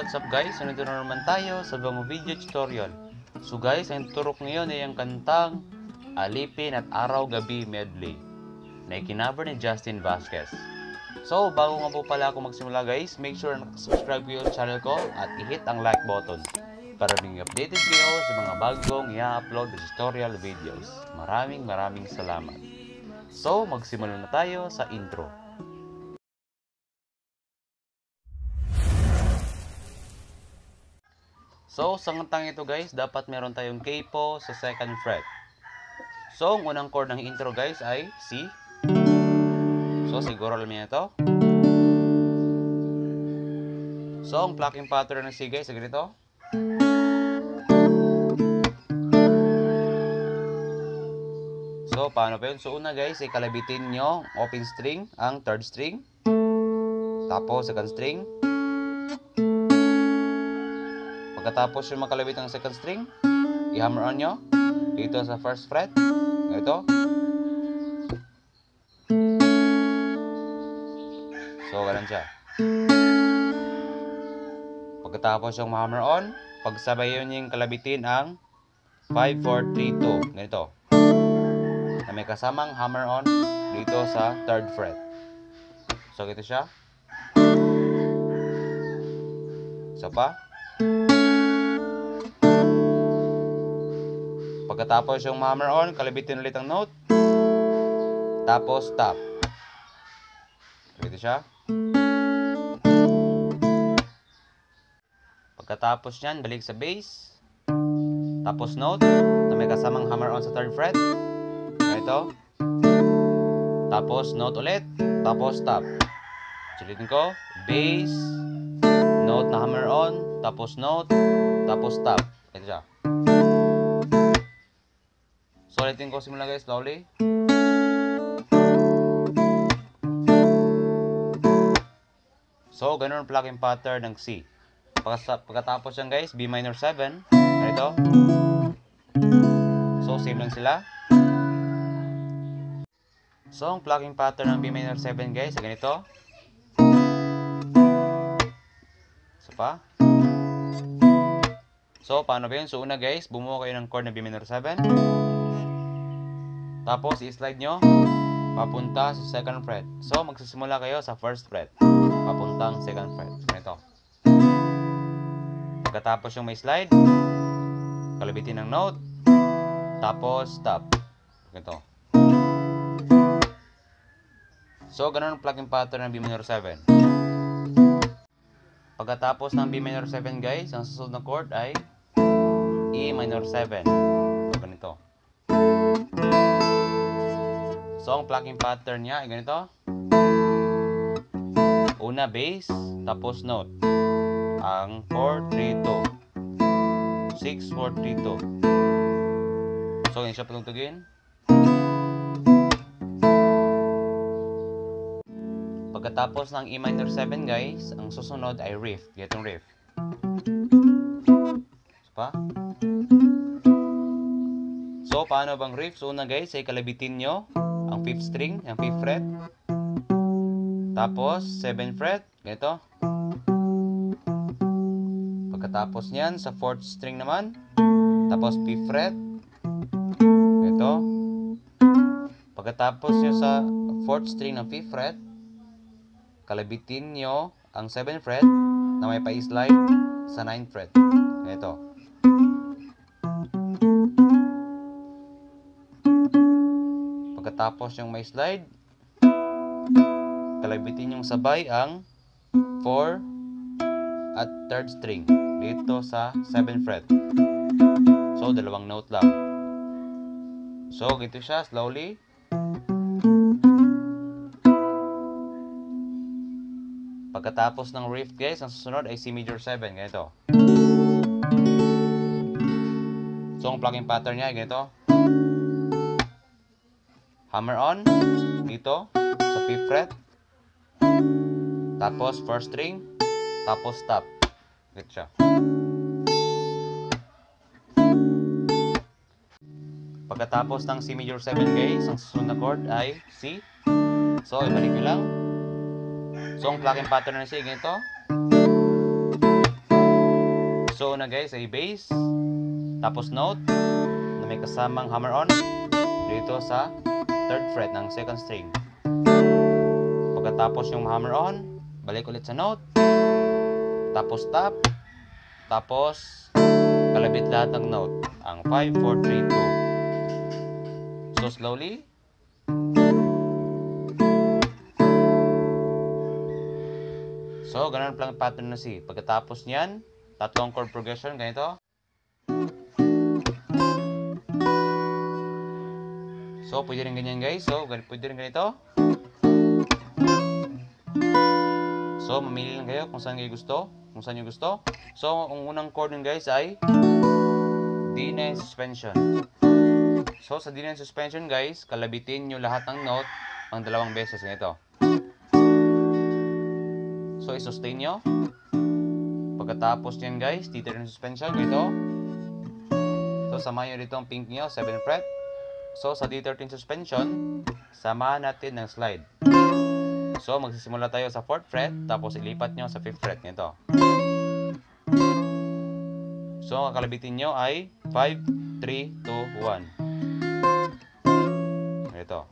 what's up guys? Nandito na naman tayo sa bagong video tutorial. So guys, ang turok ngayon ay ang kantang Alipin at Araw-Gabi Medley na ikinabar ni Justin Vasquez. So, bago nga po pala ako magsimula guys, make sure na subscribe kayo sa channel ko at i-hit ang like button para maging updated kayo sa mga bagong i-upload na tutorial videos. Maraming maraming salamat. So, magsimula na tayo sa intro. So, sa kantang ito guys, dapat meron tayong capo sa second fret. So, ang unang chord ng intro guys ay C. So, siguro alam niyo ito. So, ang plucking pattern ng C guys ay ganito. So, paano pa yun? So, una guys, ay kalabitin nyo open string, ang third string. Tapos, second string. Pagkatapos yung makalabit ang second string, i-hammer on nyo dito sa first fret. Ito. So, ganun siya. Pagkatapos yung hammer on, pagsabayan yung kalabitin ang 5, 4, 3, 2. Ganito. Na may kasamang hammer on dito sa third fret. So, ganito siya. Isa pa. Pagkatapos yung hammer on, kalabitin ulit ang note. Tapos stop. Ganito siya. Pagkatapos niyan, balik sa bass. Tapos note na may kasamang hammer on sa third fret. Ganito. Tapos note ulit. Tapos stop. Sulitin ko. Bass. Note na hammer on. Tapos note. Tapos stop. Ito siya. Ulitin ko simula guys, slowly. So, ganun plucking pattern ng C. Pagkatapos yan guys, B minor 7. Ganito. So, same lang sila. So, ang plucking pattern ng B minor 7 guys, ganito. Isa pa. So, paano ba yun? So, una guys, bumuo kayo ng chord na B minor 7. Tapos, i-slide nyo papunta sa second fret. So, magsisimula kayo sa first fret. Papuntang second fret. Ganito. Pagkatapos yung may slide, kalabitin ng note. Tapos, stop. Ganito. So, ganun ang plucking pattern ng B minor 7. Pagkatapos ng B minor 7 guys, ang susunod na chord ay E minor 7. So, ang plucking pattern niya ay ganito. Una, bass, tapos note. Ang 4, 3, 2. 6, 4, 3, 2. So, yun siya patugtugin. Pagkatapos ng E minor 7 guys, ang susunod ay riff. Ganitong riff. So, pa. So, paano bang riff? So, una guys, ay kalabitin nyo ang 5th string, ang 5th fret. Tapos, 7th fret, ganito. Pagkatapos niyan, sa 4th string naman. Tapos, 5th fret. Ganito. Pagkatapos nyo sa 4th string ng 5th fret, kalabitin nyo ang 7th fret na may pa-slide sa 9th fret. Ganito. Pagkatapos yung may slide, kalabitin yung sabay ang 4 at 3rd string dito sa 7th fret. So, dalawang note lang. So, gito siya, slowly. Pagkatapos ng riff guys, ang susunod ay C major 7. Ganito. So, ang plucking pattern niya ay ganito. Hammer on. Dito. Sa 5th fret. Tapos, first string. Tapos, stop. Ganito siya. Pagkatapos ng C major 7 guys, ang susunod na chord ay C. So, ibalik nyo lang. So, ang plucking pattern na C, ganito. So, una guys ay bass, tapos note, na may kasamang hammer-on, dito sa third fret ng second string. Pagkatapos yung hammer-on, balik ulit sa note, tapos tap, tapos kalabit lahat ng note, ang 5, 4, 3, 2. So, slowly, So, ganun lang ang pattern na C. Pagkatapos niyan, tatlong chord progression, ganito. So, pwede rin ganyan guys. So, pwede rin ganito. So, mamili lang kayo kung saan kayo gusto. Kung saan nyo gusto. So, ang unang chord nun guys ay D9 suspension. So, sa D9 suspension guys, kalabitin nyo lahat ng note ang dalawang beses. Ganito. So, i-sustain nyo. Pagkatapos nyan guys, dito rin suspension. Ganito. So, samahan nyo dito ang pink nyo, 7 fret. So, sa D13 suspension, samahan natin ng slide. So, magsisimula tayo sa 4th fret, tapos ilipat nyo sa 5th fret. Ganito. So, ang kakalabitin nyo ay 5, 3, 2, 1. Ganito.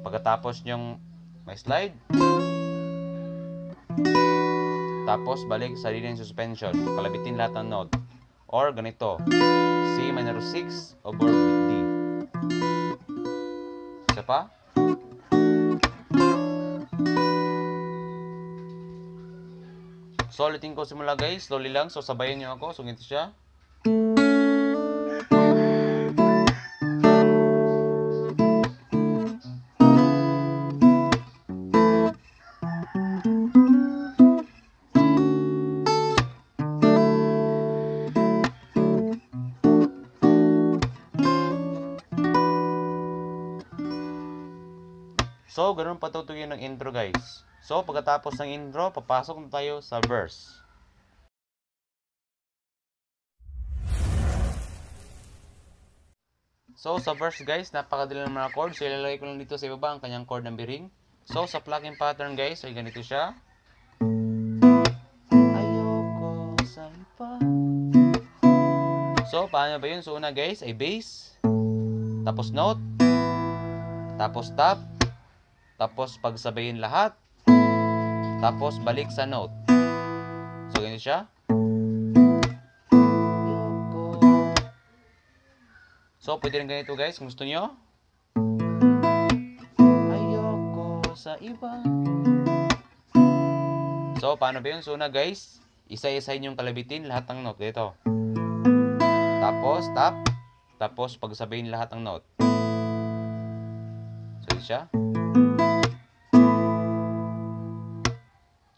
Pagkatapos nyong may slide, tapos balik sa linear suspension. Kalabitin lahat ng note. Or ganito. C minor 6 over D. Isa pa. So, ulitin ko simula guys. Slowly lang. So, sabayan nyo ako. So, ganito siya. So, ganun patutugin ng intro guys. So, pagkatapos ng intro, papasok na tayo sa verse. So, sa verse guys, napakadali ng mga chord. So, ilalagay ko lang dito sa ibaba ang kanyang chord numbering. So, sa plucking pattern guys, ay ganito siya. Ayoko sa iba. So, paano ba yun? So, una guys, ay bass. Tapos note. Tapos tap. Tapos pagsabayin lahat. Tapos balik sa note. So ganito siya. So pwede rin ganito guys kung gusto nyo. Ayoko sa iba. So paano ba yun? So na guys, isa-isahin yung kalabitin lahat ng note. Dito. Tapos tap. Tapos pagsabayin lahat ng note. So siya.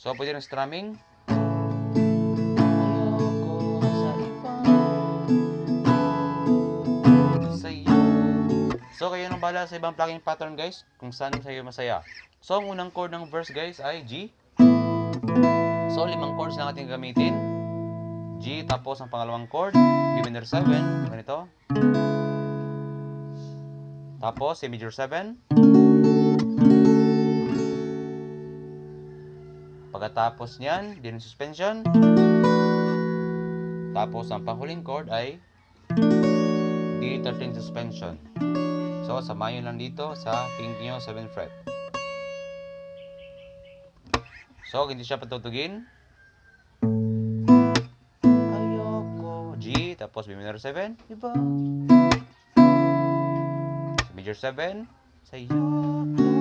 So, pwede rin strumming. So, kayo nang bahala sa ibang plucking pattern, guys. Kung saan sa'yo masaya. So, ang unang chord ng verse, guys, ay G. So, limang chords na natin gamitin. G, tapos ang pangalawang chord, B minor 7. Ganito. Tapos, C major 7. Pagkatapos niyan, din suspension. Tapos ang panghuling chord ay D13 suspension. So, samayin lang dito sa pink nyo 7th fret. So, hindi siya patutugin. Ayoko. G, tapos B minor 7. Iba. Major 7. Sa'yo.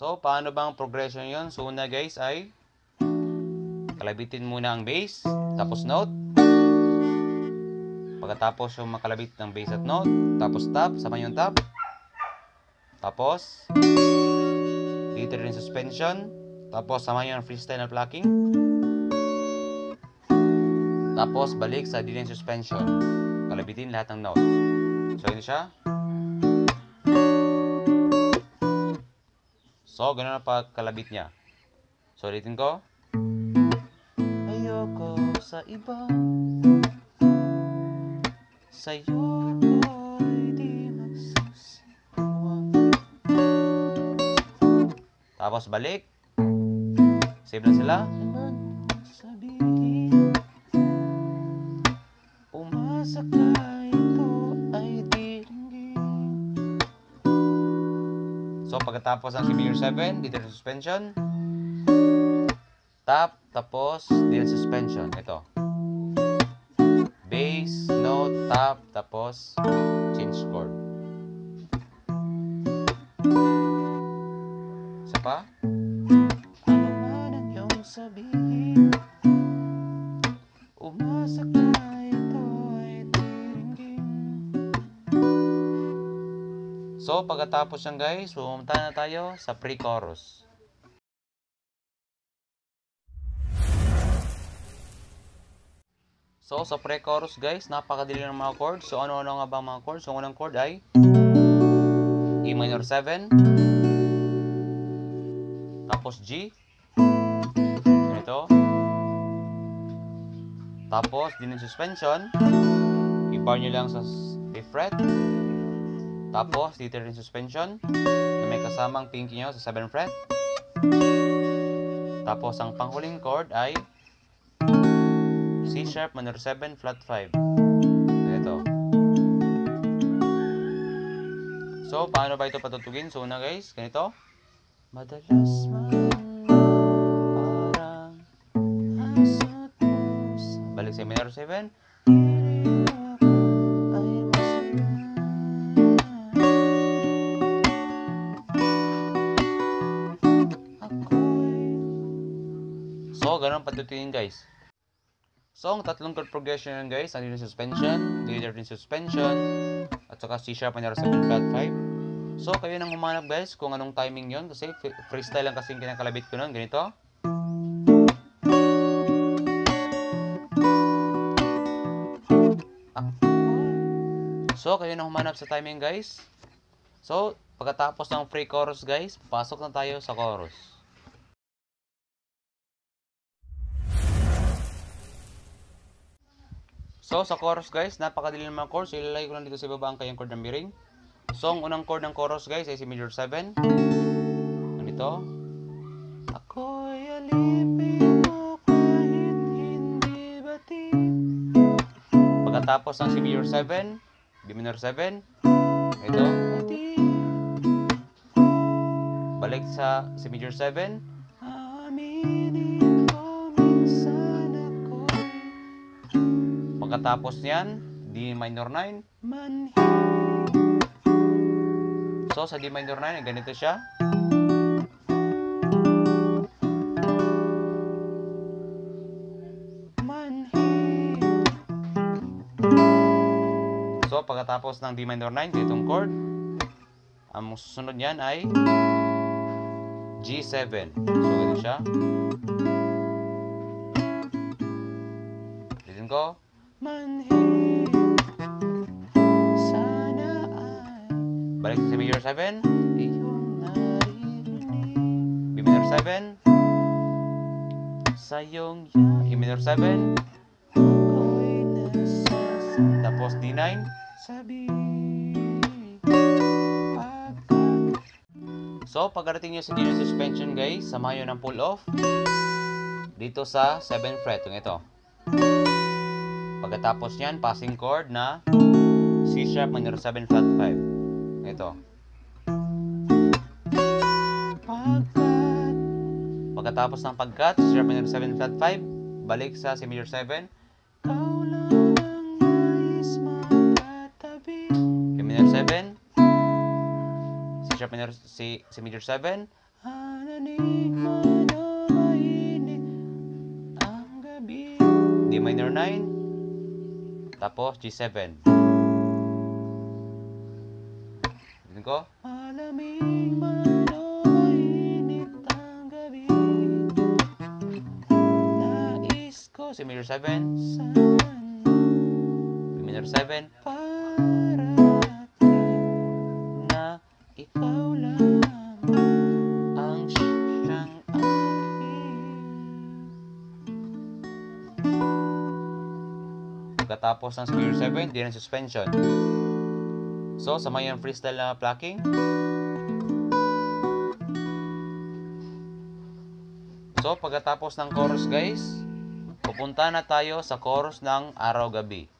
So, paano bang progression yon? So, una guys ay kalabitin muna ang bass, tapos note. Pagkatapos yung makalabit ng bass at note, tapos tap, sama yung tap. Tapos, dito rin suspension. Tapos, sama yung freestyle na plucking. Tapos, balik sa D9 suspension. Kalabitin lahat ng note. So, yun siya. So, ganun ang pagkalabit niya. So, ulitin ko. Ayoko sa iba. Sa'yo ko'y di magsasawa. Tapos balik. Save na sila. Sabihin, umasa ka pagkatapos ng major 7, dito yung suspension. Tap, tapos, dito yung suspension. Ito. Bass, note, tap, tapos, change chord. So, pagkatapos yan guys, pumunta na tayo sa pre-chorus. So, sa pre-chorus guys, napakadali ng mga chords. So, ano-ano nga ba mga chords? So, ang unang chord ay E minor 7 tapos G ito tapos din suspension i-bar nyo lang sa F fret tapos dito rin suspension na may kasamang pinky nyo sa 7 fret tapos ang panghuling chord ay C sharp minor 7 flat 5 ito So, paano ba ito patutugin? So, una guys, ganito. Madalas man parang sa- Balik sa minor 7. So, ganun patutugin guys. So, ang tatlong chord progression yan guys, nandito yung suspension, dito rin suspension, at saka C sharp minor 7 flat 5. So, kayo nang humanap guys kung anong timing yon kasi free- freestyle lang kasi yung kinakalabit ko nun. Ganito. So, kayo nang humanap sa timing guys. So, pagkatapos ng free chorus guys, pasok na tayo sa chorus. So, sa chorus guys, napakadali ng mga chords. Ilalagay ko lang dito sa ibaba ang kayang chord ng biring. So, ang unang chord ng chorus guys ay si major 7. Ganito. Ako'y alipin mo kahit hindi bati. Pagkatapos ng si major 7, B minor 7. Ito. Balik sa si major 7. Aminin Pagkatapos niyan, D minor 9, manhi. So, sa D minor 9, ganito siya. Manhi. So, pagkatapos ng D minor 9, ditong chord, ang susunod niyan ay G7. So, ganito siya. Ulitin ko. Manhi. Sana ay Balik sa major 7. Iyong naririnig. B minor 7. Sa iyong ya. E minor 7. Ako'y nasasa. Tapos D9. Sabi. So, pagkarating nyo sa D suspension guys, samahan nyo ng pull off. Dito sa 7 fret. Yung ito. Pagkatapos niyan, passing chord na C sharp minor 7 flat 5. Ito. Pagkat. Pagkatapos ng pagkat, C sharp minor 7 flat 5, balik sa C major 7. Ikaw lang ang nais makatabi. C minor 7. C sharp minor C, C major 7. Hananig man o mainit ang gabi. D minor 9. Tapos G7. Tignan ko. Malamig man o mainit ang gabi. Nais ko si major 7. San? B minor 7. Parating Pagkatapos ng major 7, di ng suspension. So, sa may freestyle na plucking. So, pagkatapos ng chorus guys, pupunta na tayo sa chorus ng araw-gabi.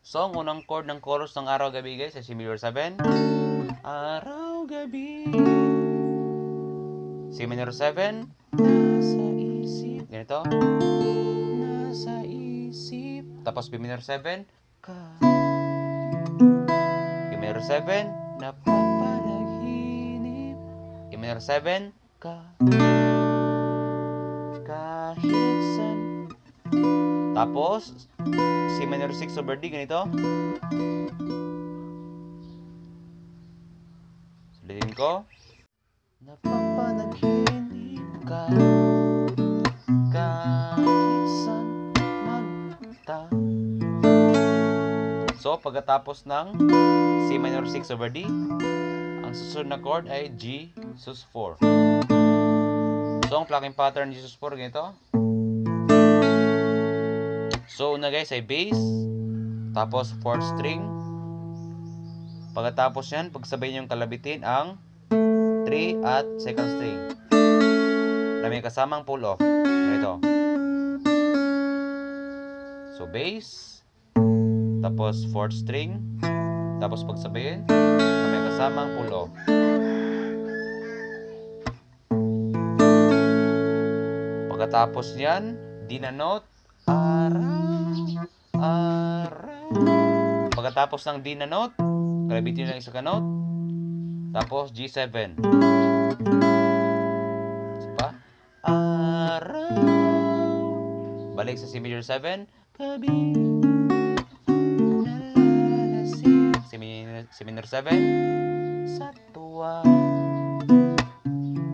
So, ang unang chord ng chorus ng araw-gabi guys ay si major 7. Araw-gabi. C minor 7. Nasa isip. Ganito. Nasa isip. Tapos B minor 7. Ka. E minor 7. Napapanaginip. E minor 7. Ka. Kahit san. Tapos, C minor 6 over D, ganito. Sulitin ko. Napapanaginip ka kahit saan magta. So, pagkatapos ng C minor 6 over D, ang susunod na chord ay G sus 4. So, ang plucking pattern G sus 4, ganito. So, una guys ay bass, tapos fourth string. Pagkatapos yan, pagsabay yung kalabitin ang 3 at second string. Na may kasamang pull off. Ganito. So, bass, tapos fourth string, tapos pagsabayin, na may kasamang pull off. Pagkatapos niyan, D na note, araw, araw. Pagkatapos ng D na note, kalabitin lang isa ka note, tapos G7. Isa pa, araw. Balik sa C major 7, gabi. C minor, C minor 7, sa tuwa.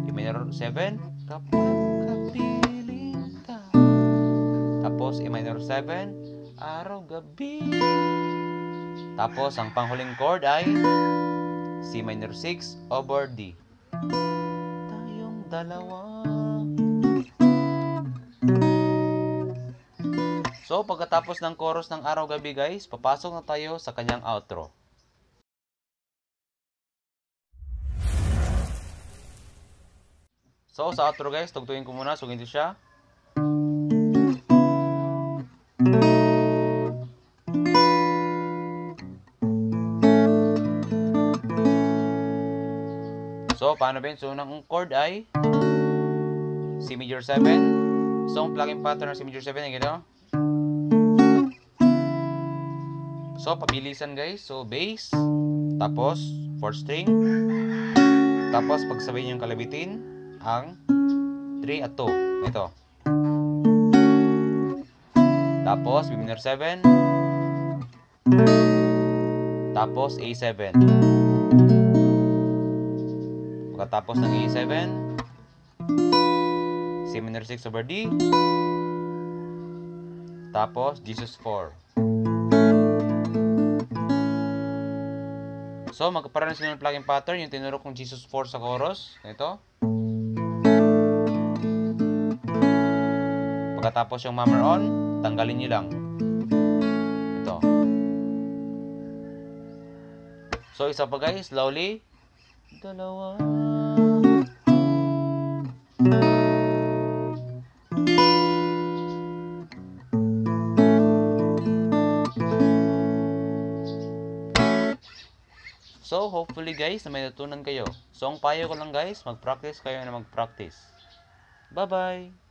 E minor 7, kapag kapiling ka. Tapos E minor 7, araw-gabi. Tapos ang panghuling chord ay C minor 6 over D. Tayong dalawa. So, pagkatapos ng chorus ng araw-gabi guys, papasok na tayo sa kanyang outro. So, sa outro guys, tugtugin ko muna. Ganito siya. Paano ba yun? So, unang chord ay C major 7. So, ang plucking pattern ng C major 7 ay gano'n. So, pabilisan guys. So, bass. Tapos, fourth string. Tapos, pagsabay yung kalabitin, ang 3 at 2. Ito. Tapos, B minor 7. Tapos, A7. Pagkatapos ng A7, C minor 6 over D. Tapos, Jesus 4. So, magkaparan sila ng plucking pattern, yung tinuro kong Jesus 4 sa chorus. Ito. Pagkatapos yung hammer on, tanggalin nyo lang. Ito. So, isa pa guys, slowly. Dalawa. So, hopefully guys, na may natutunan kayo. So, ang payo ko lang guys, mag-practice kayo na mag-practice. Bye-bye!